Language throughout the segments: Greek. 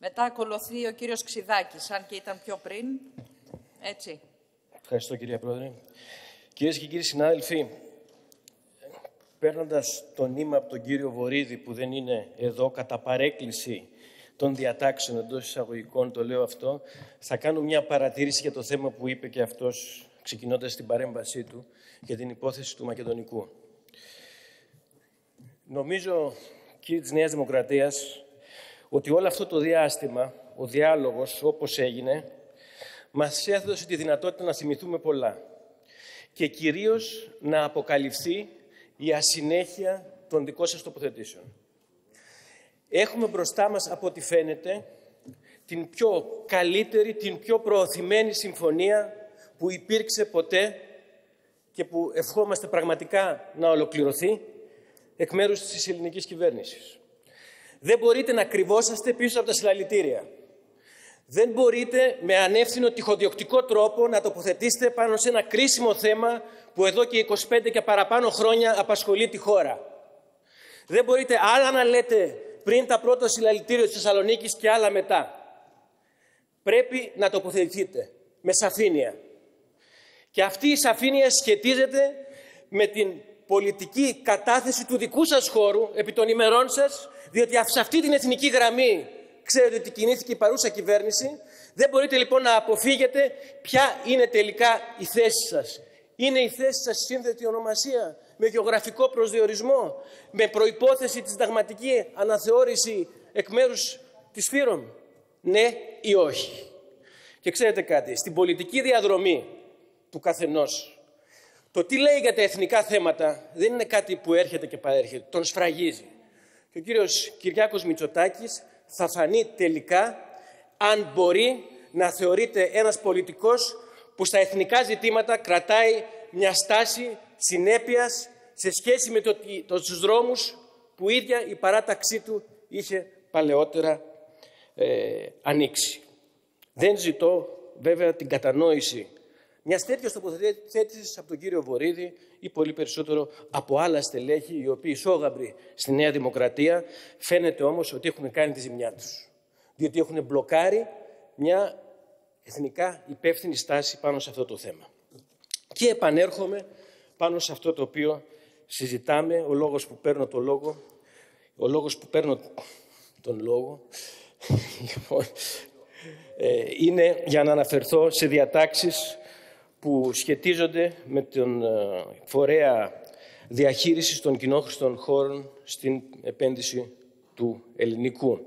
Μετά ακολουθεί ο κύριος Ξιδάκης, αν και ήταν πιο πριν. Έτσι. Ευχαριστώ κυρία Πρόεδρε. Κυρίες και κύριοι συνάδελφοι, παίρνοντας το νήμα από τον κύριο Βορύδη που δεν είναι εδώ κατά παρέκκληση των διατάξεων εντός εισαγωγικών, το λέω αυτό, θα κάνω μια παρατήρηση για το θέμα που είπε και αυτός ξεκινώντας την παρέμβασή του για την υπόθεση του Μακεδονικού. Νομίζω, κύριε της Νέας Δημοκρατίας, ότι όλο αυτό το διάστημα, ο διάλογος όπως έγινε, μας έδωσε τη δυνατότητα να θυμηθούμε πολλά και κυρίως να αποκαλυφθεί η ασυνέχεια των δικών σας τοποθετήσεων. Έχουμε μπροστά μας, από ό,τι φαίνεται, την πιο καλύτερη, την πιο προωθημένη συμφωνία που υπήρξε ποτέ και που ευχόμαστε πραγματικά να ολοκληρωθεί εκ μέρους της ελληνικής κυβέρνησης. Δεν μπορείτε να κρυβόσαστε πίσω από τα συλλαλητήρια. Δεν μπορείτε με ανεύθυνο τυχοδιοκτικό τρόπο να τοποθετήσετε πάνω σε ένα κρίσιμο θέμα που εδώ και 25 και παραπάνω χρόνια απασχολεί τη χώρα. Δεν μπορείτε άλλα να λέτε πριν τα πρώτα συλλαλητήρια της Θεσσαλονίκης και άλλα μετά. Πρέπει να τοποθετηθείτε με σαφήνεια. Και αυτή η σαφήνεια σχετίζεται με την πολιτική κατάθεση του δικού σας χώρου επί των ημερών σας, διότι σε αυτή την εθνική γραμμή ξέρετε ότι κινήθηκε η παρούσα κυβέρνηση. Δεν μπορείτε λοιπόν να αποφύγετε ποια είναι τελικά η θέση σας. Είναι η θέση σας σύνθετη ονομασία, με γεωγραφικό προσδιορισμό, με προϋπόθεση τη συνταγματική αναθεώρηση εκ μέρους της Φύρων. Ναι ή όχι. Και ξέρετε κάτι, στην πολιτική διαδρομή του καθενός, το τι λέει για τα εθνικά θέματα δεν είναι κάτι που έρχεται και παρέρχεται, τον σφραγίζει. Και ο κύριος Κυριάκος Μητσοτάκης θα φανεί τελικά αν μπορεί να θεωρείται ένας πολιτικός που στα εθνικά ζητήματα κρατάει μια στάση συνέπειας σε σχέση με το, το, τους δρόμους που ίδια η παράταξή του είχε παλαιότερα ε, ανοίξει. Δεν ζητώ βέβαια την κατανόηση μιας τέτοιας τοποθέτησης από τον κύριο Βορύδη ή πολύ περισσότερο από άλλα στελέχη, οι οποίοι σόγαμπροι στη Νέα Δημοκρατία, φαίνεται όμως ότι έχουν κάνει τη ζημιά τους. Διότι έχουν μπλοκάρει μια εθνικά υπεύθυνη στάση πάνω σε αυτό το θέμα. Και επανέρχομαι πάνω σε αυτό το οποίο συζητάμε, ο λόγος που παίρνω το λόγο, ο λόγος που παίρνω τον λόγο, λοιπόν, ε, είναι για να αναφερθώ σε διατάξεις που σχετίζονται με τον ε, φορέα διαχείρισης των κοινόχρηστων χώρων στην επένδυση του ελληνικού.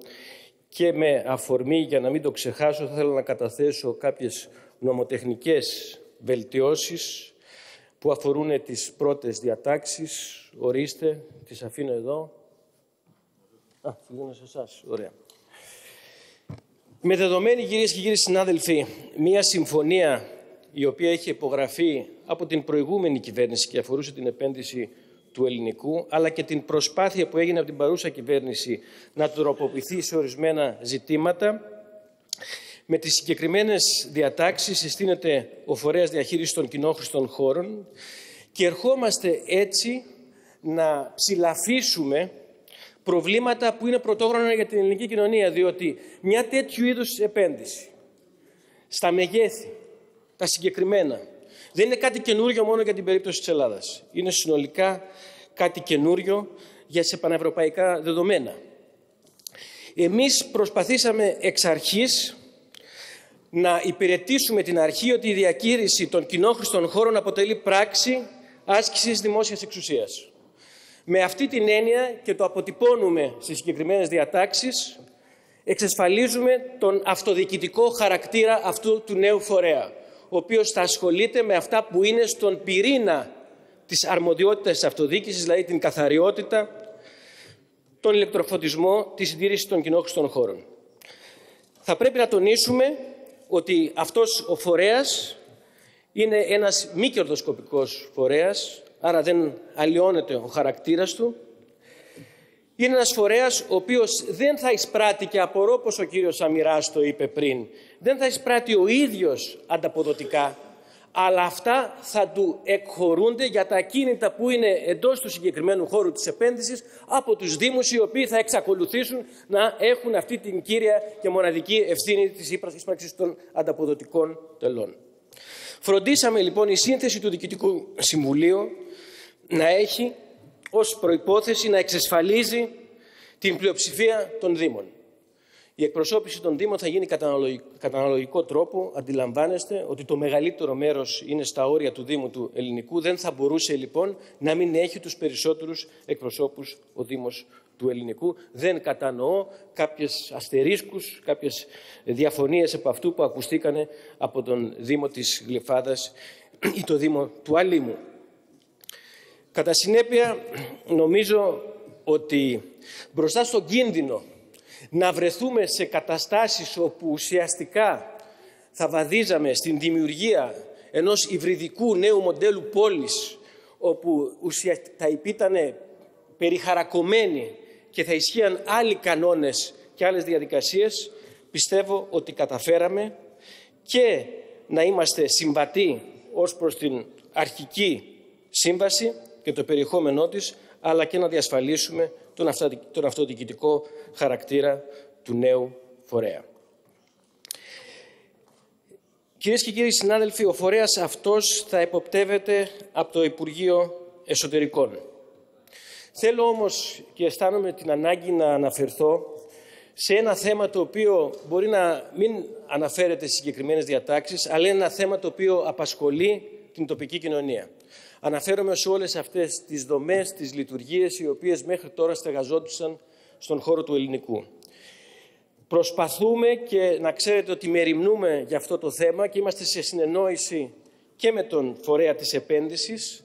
Και με αφορμή, για να μην το ξεχάσω, θα ήθελα να καταθέσω κάποιες νομοτεχνικές βελτιώσεις που αφορούν τις πρώτες διατάξεις. Ορίστε, τις αφήνω εδώ. Α, δίνω σε εσάς. Ωραία. Με δεδομένη, κυρίες και κύριοι συνάδελφοι, μία συμφωνία η οποία είχε υπογραφεί από την προηγούμενη κυβέρνηση και αφορούσε την επένδυση του ελληνικού, αλλά και την προσπάθεια που έγινε από την παρούσα κυβέρνηση να τροποποιηθεί σε ορισμένα ζητήματα. Με τις συγκεκριμένες διατάξεις συστήνεται ο φορέας διαχείρισης των κοινόχρηστων χώρων και ερχόμαστε έτσι να ψηλαφίσουμε προβλήματα που είναι πρωτόγνωρα για την ελληνική κοινωνία, διότι μια τέτοιου είδους επένδυση στα μεγέθη τα συγκεκριμένα. Δεν είναι κάτι καινούριο μόνο για την περίπτωση της Ελλάδας. Είναι συνολικά κάτι καινούριο για σε πανευρωπαϊκά δεδομένα. Εμείς προσπαθήσαμε εξ αρχής να υπηρετήσουμε την αρχή ότι η διακήρυξη των κοινόχρηστων χώρων αποτελεί πράξη άσκησης δημόσιας εξουσίας. Με αυτή την έννοια και το αποτυπώνουμε στις συγκεκριμένες διατάξεις, εξασφαλίζουμε τον αυτοδιοικητικό χαρακτήρα αυτού του νέου φορέα ο οποίος θα ασχολείται με αυτά που είναι στον πυρήνα της αρμοδιότητας της αυτοδιοίκησης, δηλαδή την καθαριότητα, τον ηλεκτροφωτισμό, τη συντήρηση των κοινόχρηστων χώρων. Θα πρέπει να τονίσουμε ότι αυτός ο φορέας είναι ένας μη κερδοσκοπικός φορέας, άρα δεν αλλοιώνεται ο χαρακτήρας του. Είναι ένας φορέας ο οποίος δεν θα εισπράττει και απορώ πως ο κύριος Αμυράς το είπε πριν δεν θα εισπράττει ο ίδιος ανταποδοτικά, αλλά αυτά θα του εκχωρούνται για τα ακίνητα που είναι εντός του συγκεκριμένου χώρου της επένδυσης από τους Δήμους οι οποίοι θα εξακολουθήσουν να έχουν αυτή την κύρια και μοναδική ευθύνη της ύπαρξης των ανταποδοτικών τελών. Φροντίσαμε λοιπόν η σύνθεση του Διοικητικού Συμβουλίου να έχει ως προϋπόθεση να εξασφαλίζει την πλειοψηφία των Δήμων. Η εκπροσώπηση των Δήμων θα γίνει κατά αναλογικό τρόπο. Αντιλαμβάνεστε ότι το μεγαλύτερο μέρος είναι στα όρια του Δήμου του Ελληνικού. Δεν θα μπορούσε λοιπόν να μην έχει τους περισσότερους εκπροσώπους ο Δήμος του Ελληνικού. Δεν κατανοώ κάποιες αστερίσκους, κάποιες διαφωνίες από αυτού που ακουστήκανε από τον Δήμο της Γλυφάδας ή το Δήμο του Αλήμου. Κατά συνέπεια, νομίζω ότι μπροστά στον κίνδυνο να βρεθούμε σε καταστάσεις όπου ουσιαστικά θα βαδίζαμε στην δημιουργία ενός υβριδικού νέου μοντέλου πόλης όπου ουσιαστικά θα υπήτανε περιχαρακωμένοι και θα ισχύαν άλλοι κανόνες και άλλες διαδικασίες, πιστεύω ότι καταφέραμε και να είμαστε συμβατοί ως προς την αρχική σύμβαση και το περιεχόμενό της, αλλά και να διασφαλίσουμε τον αυτοδιοικητικό χαρακτήρα του νέου φορέα. Κυρίες και κύριοι συνάδελφοι, ο φορέας αυτός θα εποπτεύεται από το Υπουργείο Εσωτερικών. Θέλω όμως και αισθάνομαι την ανάγκη να αναφερθώ σε ένα θέμα το οποίο μπορεί να μην αναφέρεται στις συγκεκριμένες διατάξεις, αλλά είναι ένα θέμα το οποίο απασχολεί την τοπική κοινωνία. Αναφέρομαι σε όλες αυτές τις δομές, τις λειτουργίες οι οποίες μέχρι τώρα στεγαζόντουσαν στον χώρο του ελληνικού. Προσπαθούμε και να ξέρετε ότι μεριμνούμε για αυτό το θέμα και είμαστε σε συνεννόηση και με τον φορέα της επένδυσης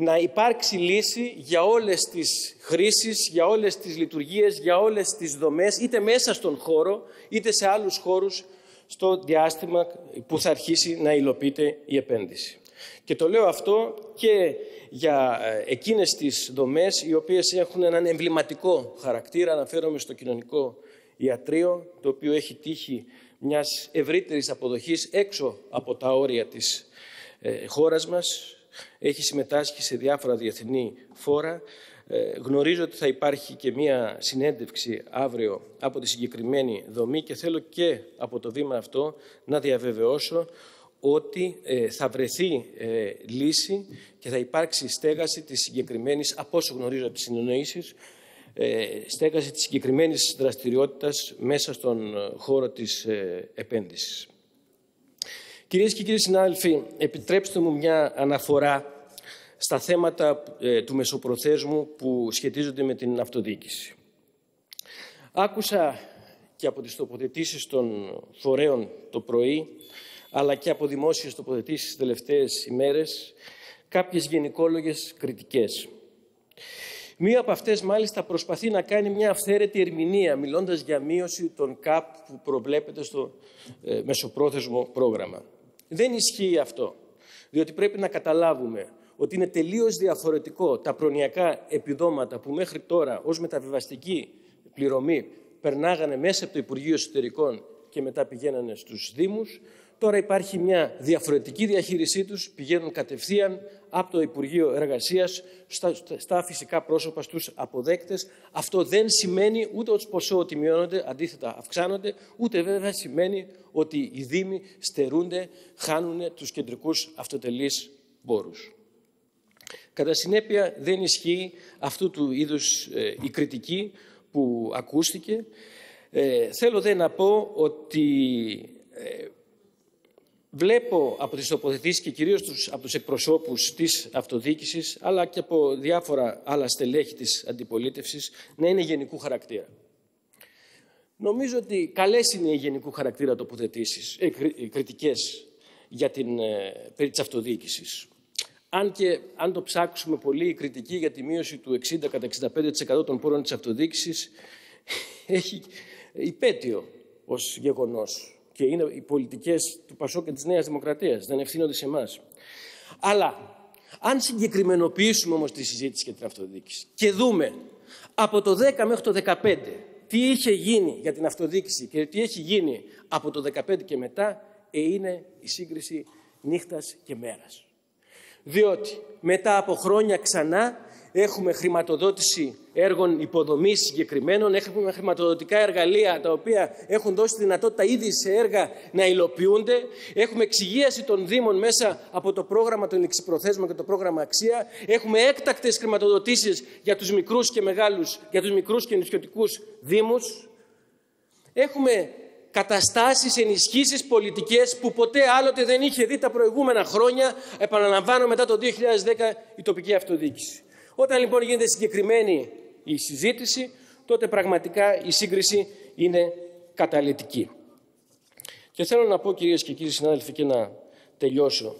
να υπάρξει λύση για όλες τις χρήσεις, για όλες τις λειτουργίες, για όλες τις δομές, είτε μέσα στον χώρο, είτε σε άλλους χώρους στο διάστημα που θα αρχίσει να υλοποιείται η επένδυση. Και το λέω αυτό και για ε, εκείνες τις δομές οι οποίες έχουν έναν εμβληματικό χαρακτήρα. Αναφέρομαι στο κοινωνικό ιατρείο, το οποίο έχει τύχει μιας ευρύτερης αποδοχής έξω από τα όρια της ε, χώρας μας. Έχει συμμετάσχει σε διάφορα διεθνή φόρα. Ε, γνωρίζω ότι θα υπάρχει και μία συνέντευξη αύριο από τη συγκεκριμένη δομή και θέλω και από το βήμα αυτό να διαβεβαιώσω ότι ε, θα βρεθεί ε, λύση και θα υπάρξει στέγαση της συγκεκριμένης, από όσο γνωρίζω από τις συνεννοήσεις, ε, στέγαση της συγκεκριμένης δραστηριότητας μέσα στον χώρο της επένδυσης. Κυρίες και κύριοι συνάδελφοι, επιτρέψτε μου μια αναφορά στα θέματα του μεσοπροθέσμου που σχετίζονται με την αυτοδιοίκηση. Άκουσα και από τις τοποθετήσεις των φορέων το πρωί αλλά και από δημόσιες τοποθετήσεις τις τελευταίες ημέρες, κάποιες γενικόλογες κριτικές. Μία από αυτές μάλιστα προσπαθεί να κάνει μια αυθαίρετη ερμηνεία μιλώντας για μείωση των ΚΑΠ που προβλέπεται στο ε, μεσοπρόθεσμο πρόγραμμα. Δεν ισχύει αυτό, διότι πρέπει να καταλάβουμε ότι είναι τελείως διαφορετικό τα προνοιακά επιδόματα που μέχρι τώρα ως μεταβιβαστική πληρωμή περνάγανε μέσα από το Υπουργείο Εσωτερικών και μετά πηγαίνανε στους Δήμους Τώρα υπάρχει μια διαφορετική διαχείρισή τους, πηγαίνουν κατευθείαν από το Υπουργείο Εργασίας στα, στα φυσικά πρόσωπα στους αποδέκτες. Αυτό δεν σημαίνει ούτε ως ποσό ότι μειώνονται, αντίθετα αυξάνονται, ούτε βέβαια σημαίνει ότι οι Δήμοι στερούνται, χάνουν τους κεντρικούς αυτοτελείς πόρους. Κατά συνέπεια δεν ισχύει αυτού του είδους ε, η κριτική που ακούστηκε. Ε, θέλω δε να πω ότι ε, Βλέπω από τις τοποθετήσεις και κυρίως τους, από τους εκπροσώπους της αυτοδιοίκησης αλλά και από διάφορα άλλα στελέχη της αντιπολίτευσης να είναι γενικού χαρακτήρα. Νομίζω ότι καλές είναι οι γενικού χαρακτήρα τοποθετήσεις, ε, κριτικές για την, ε, περί της αυτοδιοίκησης. Αν και αν το ψάξουμε πολύ, η κριτική για τη μείωση του 60 κατά 65% των πόρων της αυτοδιοίκησης έχει υπέτειο ως γεγονός και είναι οι πολιτικές του Πασό και της Νέας Δημοκρατίας, δεν ευθύνονται σε εμάς. Αλλά αν συγκεκριμενοποιήσουμε όμως τη συζήτηση για την αυτοδιοίκηση και δούμε από το 10 μέχρι το 15 τι είχε γίνει για την αυτοδιοίκηση και τι έχει γίνει από το 15 και μετά, ε, είναι η σύγκριση νύχτας και μέρας. Διότι μετά από χρόνια ξανά έχουμε χρηματοδότηση έργων υποδομής συγκεκριμένων, έχουμε χρηματοδοτικά εργαλεία τα οποία έχουν δώσει τη δυνατότητα ήδη σε έργα να υλοποιούνται, έχουμε εξυγίαση των Δήμων μέσα από το πρόγραμμα των εξυπροθέσεων και το πρόγραμμα Αξία, έχουμε έκτακτες χρηματοδοτήσεις για τους μικρούς και μεγάλους, για τους μικρούς και νησιωτικούς Δήμους, έχουμε καταστάσεις, ενισχύσεις πολιτικές που ποτέ άλλοτε δεν είχε δει τα προηγούμενα χρόνια, επαναλαμβάνω μετά το 2010 η τοπική αυτοδιοίκηση. Όταν λοιπόν γίνεται συγκεκριμένη η συζήτηση, τότε πραγματικά η σύγκριση είναι καταλητική. Και θέλω να πω κυρίες και κύριοι συνάδελφοι και να τελειώσω.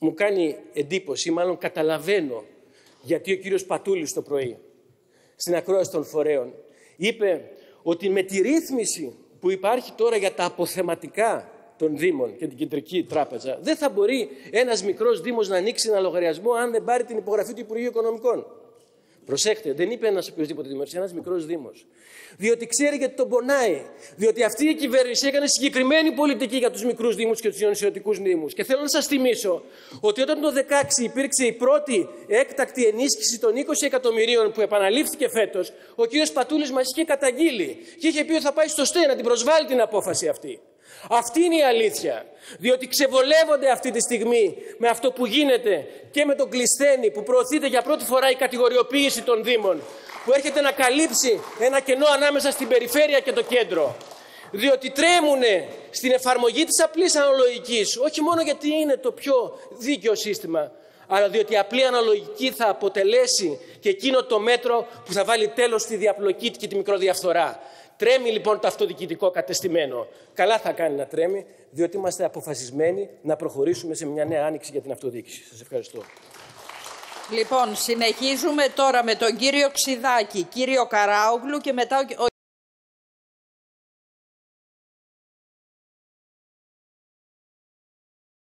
Μου κάνει εντύπωση, μάλλον καταλαβαίνω γιατί ο κύριος Πατούλης το πρωί στην ακρόαση των φορέων είπε ότι με τη ρύθμιση που υπάρχει τώρα για τα αποθεματικά των Δήμων και την Κεντρική Τράπεζα, δεν θα μπορεί ένας μικρός Δήμος να ανοίξει ένα λογαριασμό αν δεν πάρει την υπογραφή του Υπουργείου Οικονομικών. Προσέχτε, δεν είπε ένας οποιοδήποτε Δήμο, ένας μικρός Δήμος. Διότι ξέρει γιατί τον πονάει. Διότι αυτή η κυβέρνηση έκανε συγκεκριμένη πολιτική για τους μικρούς Δήμους και τους νησιωτικού Δήμους. Και θέλω να σας θυμίσω ότι όταν το 2016 υπήρξε η πρώτη έκτακτη ενίσχυση των 20 εκατομμυρίων που επαναλήφθηκε φέτος, ο κ. Πατούλης μας είχε καταγγείλει και είχε πει ότι θα πάει στο ΣΤΕ να την προσβάλλει την απόφαση αυτή. Αυτή είναι η αλήθεια. Διότι ξεβολεύονται αυτή τη στιγμή με αυτό που γίνεται και με τον Κλεισθένη που προωθείται για πρώτη φορά η κατηγοριοποίηση των Δήμων που έρχεται να καλύψει ένα κενό ανάμεσα στην περιφέρεια και το κέντρο. Διότι τρέμουν στην εφαρμογή της απλής αναλογικής, όχι μόνο γιατί είναι το πιο δίκαιο σύστημα, αλλά διότι η απλή αναλογική θα αποτελέσει και εκείνο το μέτρο που θα βάλει τέλος στη διαπλοκή και τη μικροδιαφθορά. Τρέμει λοιπόν το αυτοδιοικητικό κατεστημένο. Καλά θα κάνει να τρέμει, διότι είμαστε αποφασισμένοι να προχωρήσουμε σε μια νέα άνοιξη για την αυτοδιοίκηση. Σας ευχαριστώ. Λοιπόν, συνεχίζουμε τώρα με τον κύριο Ξιδάκη, κύριο Καράογλου και μετά ο